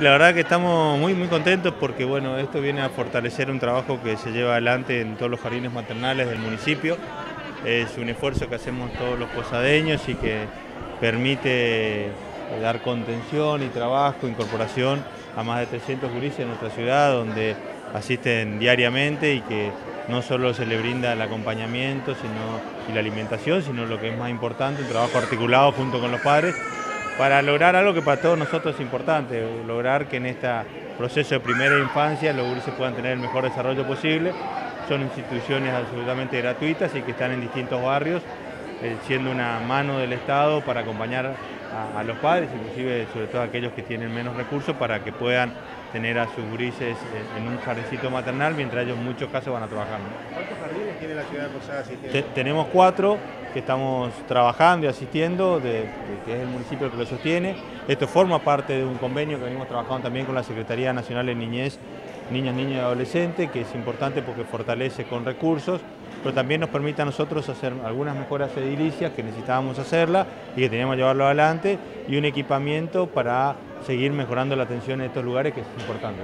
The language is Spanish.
La verdad que estamos muy muy contentos porque bueno, esto viene a fortalecer un trabajo que se lleva adelante en todos los jardines maternales del municipio. Es un esfuerzo que hacemos todos los posadeños y que permite dar contención y trabajo, incorporación a más de 300 gurises en nuestra ciudad donde asisten diariamente y que no solo se le brinda el acompañamiento sino, y la alimentación, sino lo que es más importante, un trabajo articulado junto con los padres para lograr algo que para todos nosotros es importante, lograr que en este proceso de primera infancia los gurises puedan tener el mejor desarrollo posible. Son instituciones absolutamente gratuitas y que están en distintos barrios, eh, siendo una mano del Estado para acompañar a, los padres, inclusive sobre todo aquellos que tienen menos recursos, para que puedan tener a sus gurises en un jardincito maternal, mientras ellos en muchos casos van a trabajar. ¿Cuántos jardines tiene la ciudad de Posadas? tenemos cuatro que estamos trabajando y asistiendo, de, que es el municipio que lo sostiene. Esto forma parte de un convenio que venimos trabajando también con la Secretaría Nacional de Niñez, Niñas, Niños y Adolescentes, que es importante porque fortalece con recursos, pero también nos permite a nosotros hacer algunas mejoras edilicias que necesitábamos hacerla y que teníamos que llevarlo adelante, y un equipamiento para seguir mejorando la atención en estos lugares que es importante.